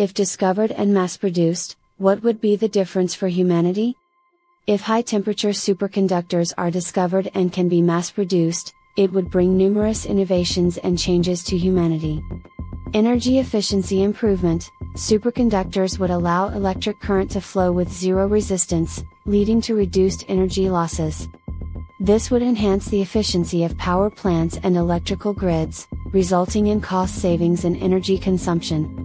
If discovered and mass produced, what would be the difference for humanity? If high temperature superconductors are discovered and can be mass produced, it would bring numerous innovations and changes to humanity. Energy efficiency improvement Superconductors would allow electric current to flow with zero resistance, leading to reduced energy losses. This would enhance the efficiency of power plants and electrical grids, resulting in cost savings and energy consumption.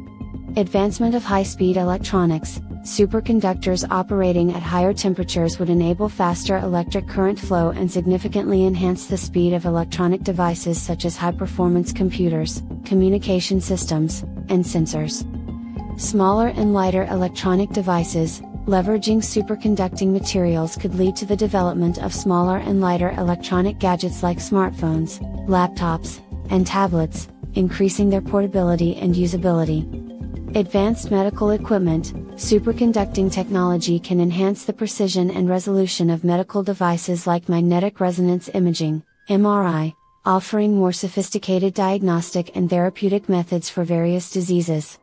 Advancement of high speed electronics Superconductors operating at higher temperatures would enable faster electric current flow and significantly enhance the speed of electronic devices such as high performance computers, communication systems, and sensors. Smaller and lighter electronic devices, leveraging superconducting materials could lead to the development of smaller and lighter electronic gadgets like smartphones, laptops, and tablets, increasing their portability and usability. Advanced medical equipment, superconducting technology can enhance the precision and resolution of medical devices like magnetic resonance imaging, MRI, offering more sophisticated diagnostic and therapeutic methods for various diseases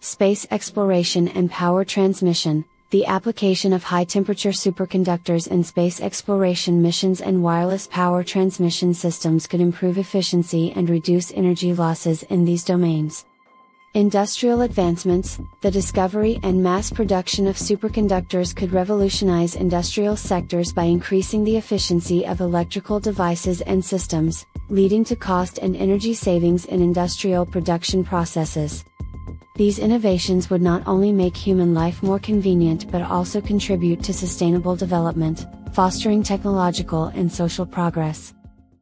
space exploration and power transmission, the application of high temperature superconductors in space exploration missions and wireless power transmission systems could improve efficiency and reduce energy losses in these domains. Industrial advancements, the discovery and mass production of superconductors could revolutionize industrial sectors by increasing the efficiency of electrical devices and systems, leading to cost and energy savings in industrial production processes. These innovations would not only make human life more convenient but also contribute to sustainable development, fostering technological and social progress.